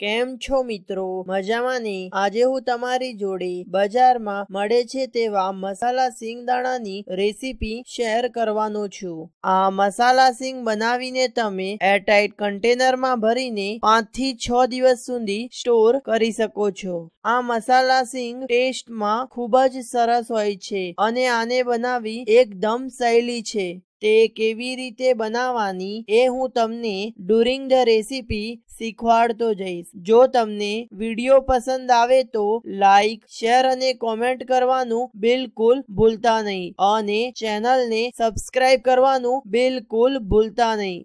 કેમ છો મિત્રો? મજામાં આજે હું તમારી જોડે બજારમાં મળે છે તેવા મસાલા સિંગદાણાની રેસીપી શેર કરવાનો છું. આ મસાલા સિંગ બનાવીને તમે એરટાઇટ કન્ટેનરમાં ભરીને પાંચથી છ દિવસ સુધી સ્ટોર કરી શકો છો. આ મસાલા સિંગ ટેસ્ટમાં ખૂબ જ સરસ હોય છે અને આને બનાવી એકદમ સહેલી છે. તે કેવી રીતે બનાવવાની એ હું તમને ડુરિંગ ધ રેસીપી શીખવાડતો જઈશ. જો તમને વીડિયો પસંદ આવે તો લાઈક શેર અને કોમેન્ટ કરવાનું બિલકુલ ભૂલતા નહીં અને ચેનલને સબસ્ક્રાઇબ કરવાનું બિલકુલ ભૂલતા નહીં.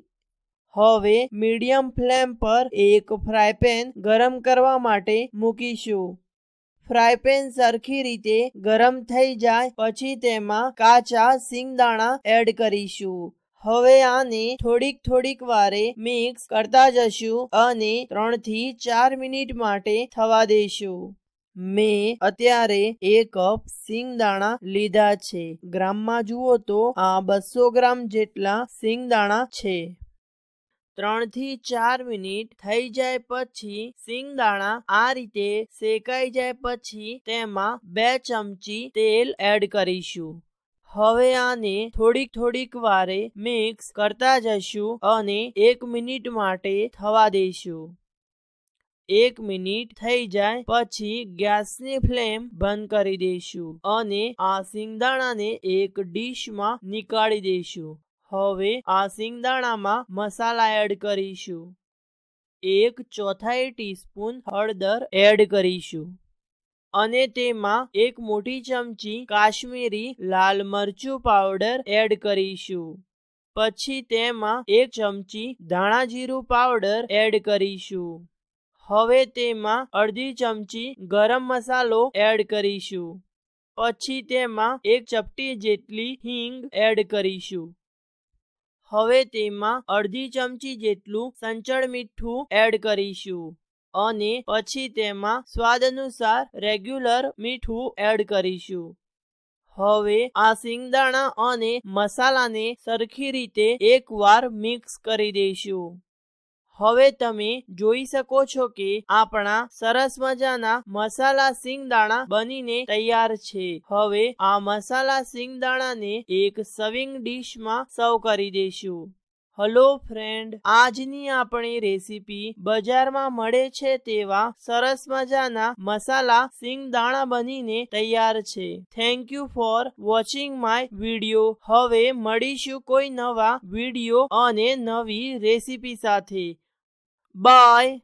હવે મીડિયમ ફ્લેમ પર એક ફ્રાય પેન ગરમ કરવા માટે મૂકીશું. ફ્રાય પેન સરખી રીતે ગરમ થઈ જાય પછી તેમાં કાચા સિંગદાણા એડ કરીશું. હવે આને થોડીક થોડીક વારે મિક્સ કરતા જશું અને ત્રણથી ચાર મિનિટ માટે થવા દેશું. મેં અત્યારે એક કપ સિંગદાણા લીધા છે. ગ્રામમાં જુઓ તો આ બસો ગ્રામ જેટલા સિંગદાણા છે. ત્રણથી ચાર મિનિટ થઈ જાય પછી સિંગદાણા આ રીતે શેકાઈ જાય પછી તેમાં બે ચમચી તેલ એડ કરીશું. હવે આને થોડીક થોડીક વારે મિક્સ કરતા જશું અને એક મિનિટ માટે થવા દઈશું એક મિનિટ થઈ જાય પછી ગેસની ફ્લેમ બંધ કરી દઈશું અને આ સિંગદાણાને એક ડીશમાં નીકાળી દઈશું હવે આ સિંગદાણામાં મસાલા એડ કરીશું. એક ચોથાઈ ટીસ્પૂન હળદર એડ કરીશું. અને તેમાં એક મોટી ચમચી કાશ્મીરી લાલ મરચું પાવડર એડ કરીશું. પછી તેમાં એક ચમચી ધાણા જીરું પાવડર એડ કરીશું. હવે તેમાં અડધી ચમચી ગરમ મસાલો એડ કરીશું. પછી તેમાં એક ચપટી જેટલી હિંગ એડ કરીશું. હવે તેમાં અડધી ચમચી જેટલું સંચળ મીઠું એડ કરીશું અને પછી તેમાં સ્વાદ અનુસાર રેગ્યુલર મીઠું એડ કરીશું. હવે આ સિંગદાણા અને મસાલાને સરખી રીતે એકવાર મિક્સ કરી દઈશું. હવે તમે જોઈ શકો છો કે આપણા સરસ મજાના મસાલા સિંગદાણા બનીને તૈયાર છે. હવે આ મસાલા સિંગદાણાને એક સવિંગ ડીશમાં સર્વ કરી દઈશું. હલો ફ્રેન્ડ આજની આપણી રેસીપી બજારમાં મળે છે તેવા સરસ મજાના મસાલા સિંગ દાણા બનીને તૈયાર છે. Thank you for watching my video હવે મળીશું કોઈ નવા વીડિયો અને નવી રેસીપી સાથે. Bye.